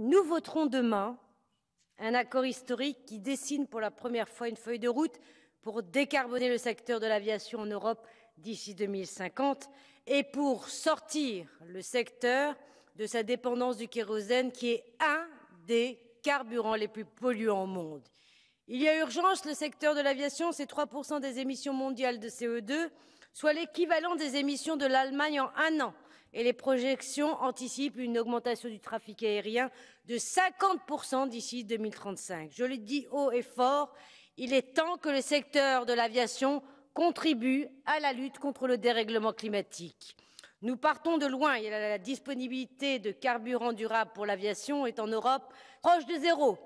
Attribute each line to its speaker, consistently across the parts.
Speaker 1: Nous voterons demain un accord historique qui dessine pour la première fois une feuille de route pour décarboner le secteur de l'aviation en Europe d'ici 2050 et pour sortir le secteur de sa dépendance du kérosène qui est un des carburants les plus polluants au monde. Il y a urgence, le secteur de l'aviation, c'est 3% des émissions mondiales de CO2, soit l'équivalent des émissions de l'Allemagne en un an. Et les projections anticipent une augmentation du trafic aérien de 50% d'ici 2035. Je le dis haut et fort, il est temps que le secteur de l'aviation contribue à la lutte contre le dérèglement climatique. Nous partons de loin et la disponibilité de carburant durable pour l'aviation est en Europe proche de zéro.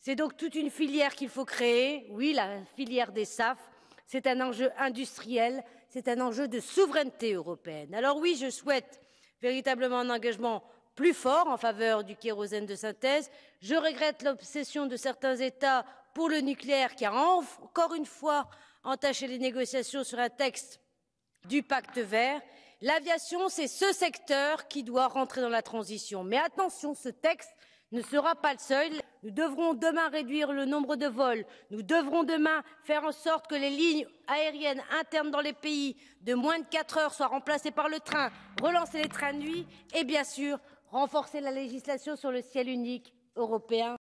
Speaker 1: C'est donc toute une filière qu'il faut créer. Oui, la filière des SAF, c'est un enjeu industriel, c'est un enjeu de souveraineté européenne. Alors oui, je souhaite véritablement un engagement plus fort en faveur du kérosène de synthèse. Je regrette l'obsession de certains États pour le nucléaire qui a encore une fois entaché les négociations sur un texte du pacte vert. L'aviation, c'est ce secteur qui doit rentrer dans la transition. Mais attention, ce texte ne sera pas le seul. Nous devrons demain réduire le nombre de vols. Nous devrons demain faire en sorte que les lignes aériennes internes dans les pays de moins de 4 heures soient remplacées par le train, relancer les trains de nuit et bien sûr renforcer la législation sur le ciel unique européen.